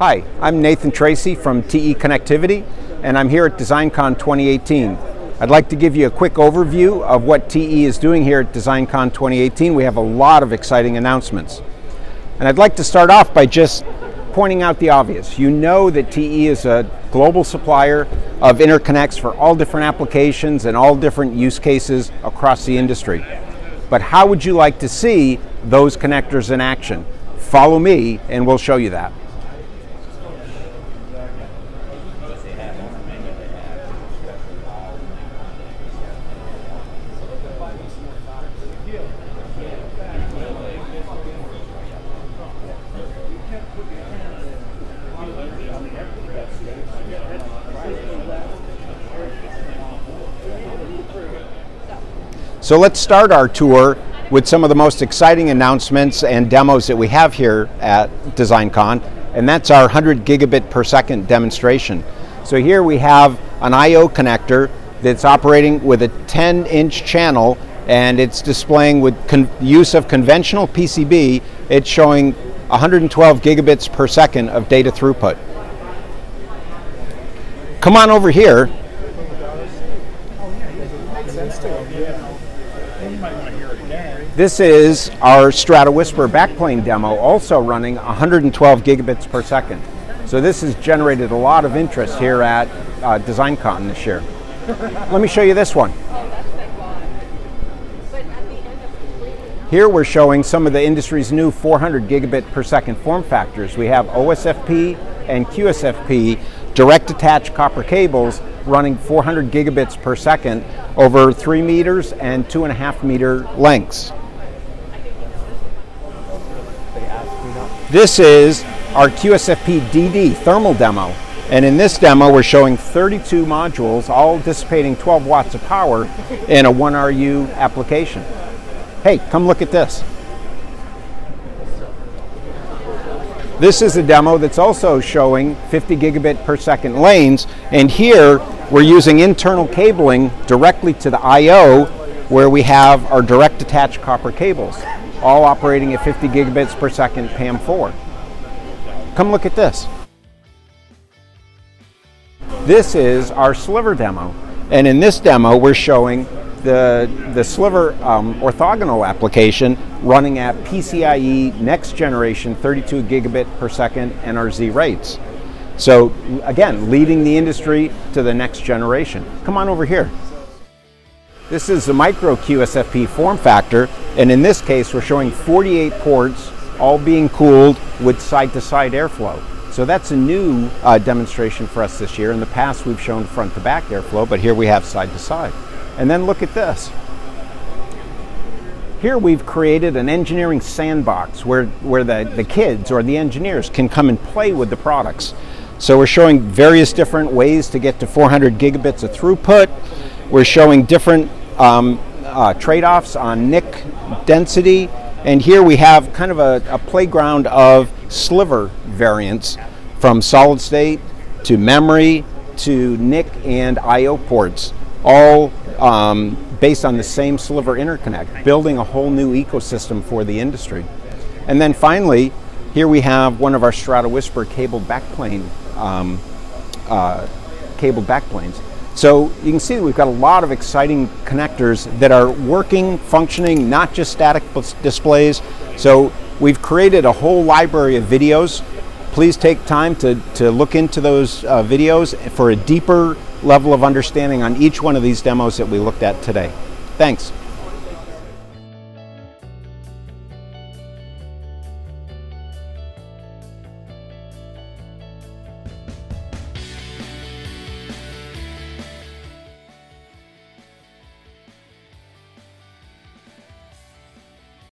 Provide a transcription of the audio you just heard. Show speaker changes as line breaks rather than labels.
Hi, I'm Nathan Tracy from TE Connectivity, and I'm here at DesignCon 2018. I'd like to give you a quick overview of what TE is doing here at DesignCon 2018. We have a lot of exciting announcements. And I'd like to start off by just pointing out the obvious. You know that TE is a global supplier of interconnects for all different applications and all different use cases across the industry. But how would you like to see those connectors in action? Follow me and we'll show you that. So let's start our tour with some of the most exciting announcements and demos that we have here at DesignCon, and that's our 100 gigabit per second demonstration. So here we have an I.O. connector that's operating with a 10 inch channel and it's displaying with use of conventional PCB, it's showing 112 gigabits per second of data throughput. Come on over here This is our STRADA Whisper backplane demo, also running 112 gigabits per second. So this has generated a lot of interest here at uh, DesignCon this year. Let me show you this one. Here we're showing some of the industry's new 400 gigabit per second form factors. We have OSFP and QSFP direct attached copper cables running 400 gigabits per second over three meters and two and a half meter lengths. This is our QSFP DD thermal demo. And in this demo, we're showing 32 modules, all dissipating 12 watts of power in a 1RU application. Hey, come look at this. This is a demo that's also showing 50 gigabit per second lanes. And here, we're using internal cabling directly to the I.O. where we have our direct attached copper cables all operating at 50 gigabits per second PAM4. Come look at this. This is our sliver demo. And in this demo, we're showing the, the sliver um, orthogonal application running at PCIe next generation 32 gigabit per second NRZ rates. So again, leading the industry to the next generation. Come on over here. This is the micro QSFP form factor, and in this case, we're showing 48 ports all being cooled with side-to-side -side airflow. So that's a new uh, demonstration for us this year. In the past, we've shown front-to-back airflow, but here we have side-to-side. -side. And then look at this. Here we've created an engineering sandbox where, where the, the kids or the engineers can come and play with the products. So we're showing various different ways to get to 400 gigabits of throughput. We're showing different um, uh, trade-offs on NIC density, and here we have kind of a, a playground of sliver variants from solid state to memory to NIC and I.O. ports, all um, based on the same sliver interconnect, building a whole new ecosystem for the industry. And then finally, here we have one of our STRADA Whisper cable backplane um, uh, cable backplanes. So you can see that we've got a lot of exciting connectors that are working, functioning, not just static displays. So we've created a whole library of videos. Please take time to, to look into those uh, videos for a deeper level of understanding on each one of these demos that we looked at today. Thanks.